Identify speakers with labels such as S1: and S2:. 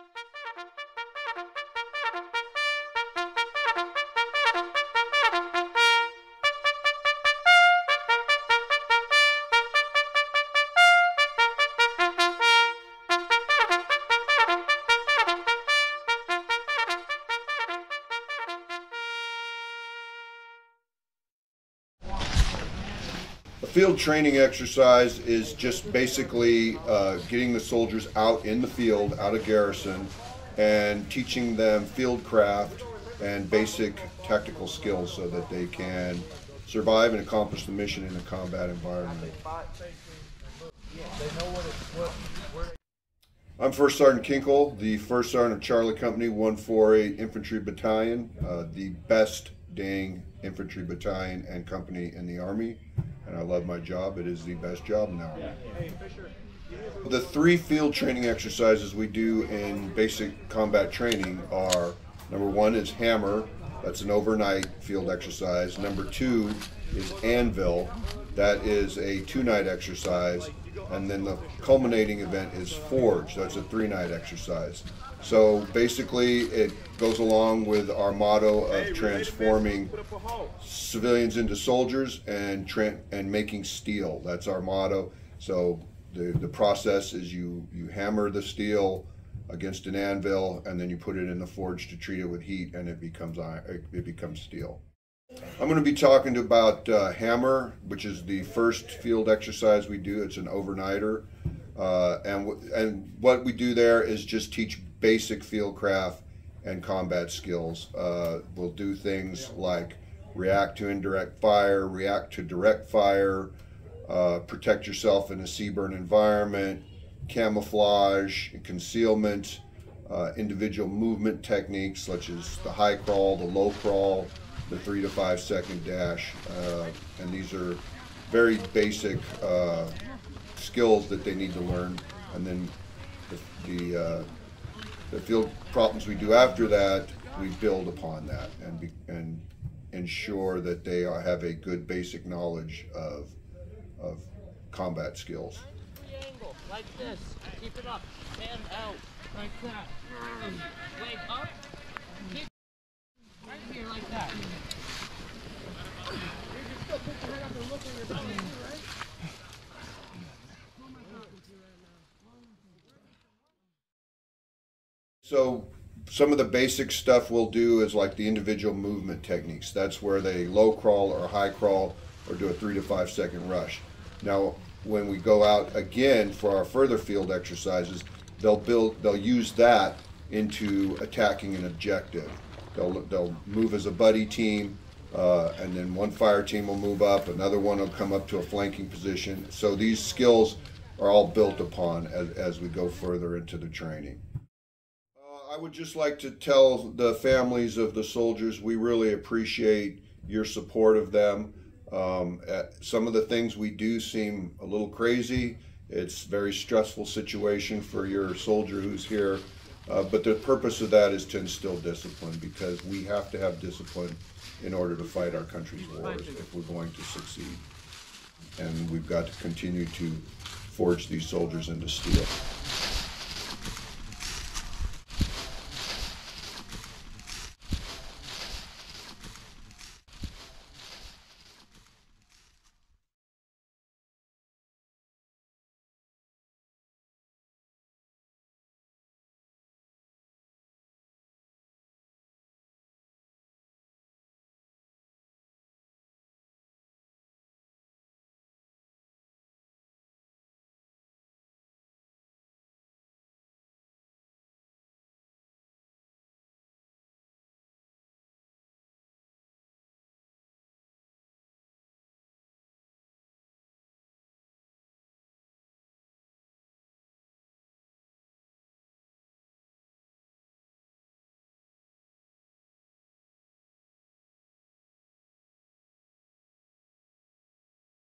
S1: A field training exercise is just basically uh, getting the soldiers out in the field, out of garrison, and teaching them field craft and basic tactical skills so that they can survive and accomplish the mission in a combat environment. I'm First Sergeant Kinkle, the First Sergeant of Charlie Company 148 Infantry Battalion, uh, the best dang infantry battalion and company in the Army and I love my job. It is the best job now. The three field training exercises we do in basic combat training are number one is hammer, that's an overnight field exercise. Number two is anvil, that is a two night exercise. And then the culminating event is forge, that's a three night exercise. So basically, it goes along with our motto of transforming civilians into soldiers and and making steel. That's our motto. So the the process is you you hammer the steel against an anvil, and then you put it in the forge to treat it with heat, and it becomes it becomes steel. I'm going to be talking about uh, hammer, which is the first field exercise we do. It's an overnighter, uh, and and what we do there is just teach basic field craft and combat skills. Uh, we'll do things like react to indirect fire, react to direct fire, uh, protect yourself in a CBRN environment, camouflage, concealment, uh, individual movement techniques such as the high crawl, the low crawl, the three to five second dash. Uh, and these are very basic uh, skills that they need to learn. And then the, the uh, the field problems we do after that, we build upon that and be, and ensure that they are, have a good basic knowledge of of combat skills.
S2: Like this. Keep it up. Hand out. Like that. Up. Keep
S1: So some of the basic stuff we'll do is like the individual movement techniques. That's where they low crawl or high crawl or do a three to five second rush. Now, when we go out again for our further field exercises, they'll build, they'll use that into attacking an objective. They'll, they'll move as a buddy team, uh, and then one fire team will move up, another one will come up to a flanking position. So these skills are all built upon as, as we go further into the training. I would just like to tell the families of the soldiers we really appreciate your support of them. Um, some of the things we do seem a little crazy. It's a very stressful situation for your soldier who's here. Uh, but the purpose of that is to instill discipline because we have to have discipline in order to fight our country's wars if we're going to succeed. And we've got to continue to forge these soldiers into steel.